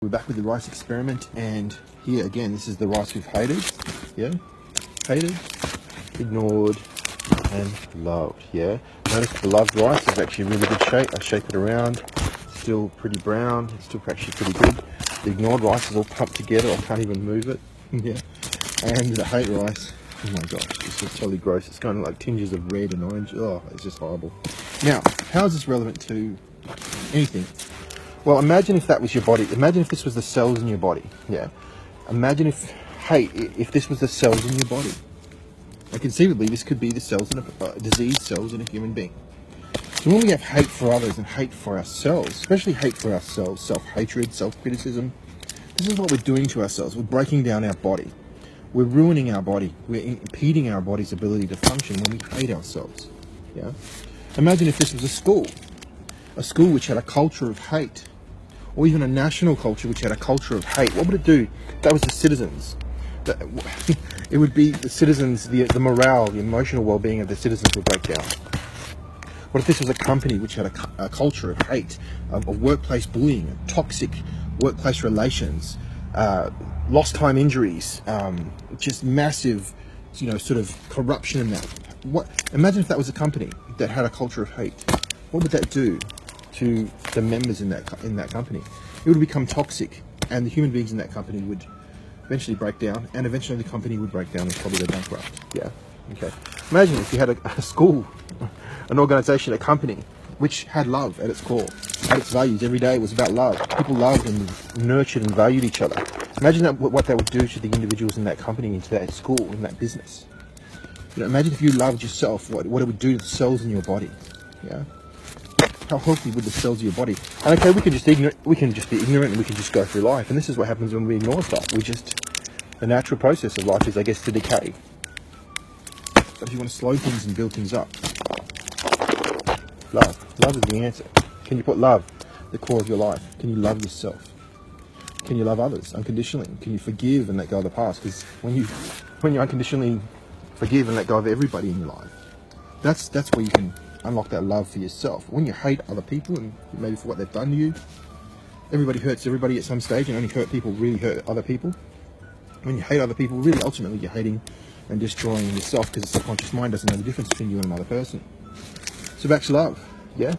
We're back with the rice experiment, and here again, this is the rice we've hated, yeah? Hated, ignored, and loved, yeah? Notice the loved rice is actually in really good shape. I shake it around, still pretty brown, it's still actually pretty good. The ignored rice is all pumped together, I can't even move it, yeah? And the hate rice, oh my gosh, it's just totally gross. It's kind of like tinges of red and orange, oh, it's just horrible. Now, how is this relevant to anything? Well, imagine if that was your body. Imagine if this was the cells in your body. Yeah. Imagine if, hey, if this was the cells in your body. And conceivably, this could be the cells in a uh, diseased cells in a human being. So when we have hate for others and hate for ourselves, especially hate for ourselves, self-hatred, self-criticism, this is what we're doing to ourselves. We're breaking down our body. We're ruining our body. We're impeding our body's ability to function when we hate ourselves. Yeah. Imagine if this was a school, a school which had a culture of hate or even a national culture which had a culture of hate, what would it do? That was the citizens. It would be the citizens, the, the morale, the emotional well-being of the citizens would break down. What if this was a company which had a, a culture of hate, of, of, workplace bullying, toxic workplace relations, uh, lost time injuries, um, just massive, you know, sort of corruption in that. What? Imagine if that was a company that had a culture of hate. What would that do to the members in that in that company. It would become toxic, and the human beings in that company would eventually break down, and eventually the company would break down and probably go bankrupt. Yeah. Okay. Imagine if you had a, a school, an organization, a company which had love at its core, had its values. Every day it was about love. People loved and nurtured and valued each other. Imagine that, what that would do to the individuals in that company, into that school, in that business. You know, imagine if you loved yourself, what, what it would do to the cells in your body. Yeah how healthy would the cells of your body? And okay, we can just ignore, we can just be ignorant and we can just go through life. And this is what happens when we ignore stuff. We just the natural process of life is, I guess, to decay. But if you want to slow things and build things up, love, love is the answer. Can you put love, the core of your life? Can you love yourself? Can you love others unconditionally? Can you forgive and let go of the past? Because when you when you unconditionally forgive and let go of everybody in your life, that's that's where you can unlock that love for yourself. When you hate other people and maybe for what they've done to you, everybody hurts everybody at some stage and only hurt people really hurt other people. When you hate other people, really ultimately you're hating and destroying yourself because the subconscious mind doesn't know the difference between you and another person. So back to love, yeah?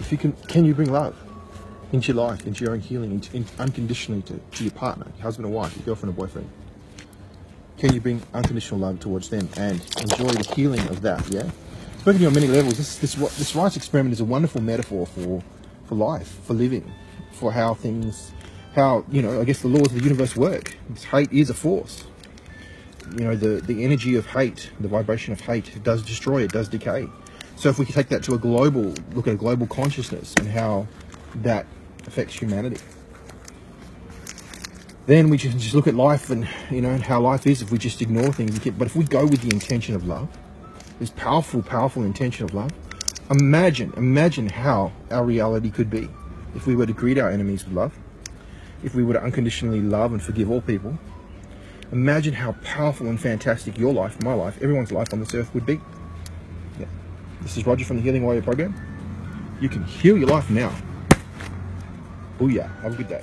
If you can, can you bring love into your life, into your own healing, into, in, unconditionally to, to your partner, your husband or wife, your girlfriend or boyfriend? Can you bring unconditional love towards them and enjoy the healing of that, yeah? Speaking on many levels, this this this rice experiment is a wonderful metaphor for for life, for living, for how things, how you know, I guess the laws of the universe work. Hate is a force. You know, the the energy of hate, the vibration of hate, does destroy, it does decay. So if we could take that to a global look at a global consciousness and how that affects humanity, then we can just look at life and you know how life is if we just ignore things. But if we go with the intention of love this powerful, powerful intention of love. Imagine, imagine how our reality could be if we were to greet our enemies with love, if we were to unconditionally love and forgive all people. Imagine how powerful and fantastic your life, my life, everyone's life on this earth would be. Yeah. This is Roger from the Healing Warrior Program. You can heal your life now. Oh yeah, Have a good day.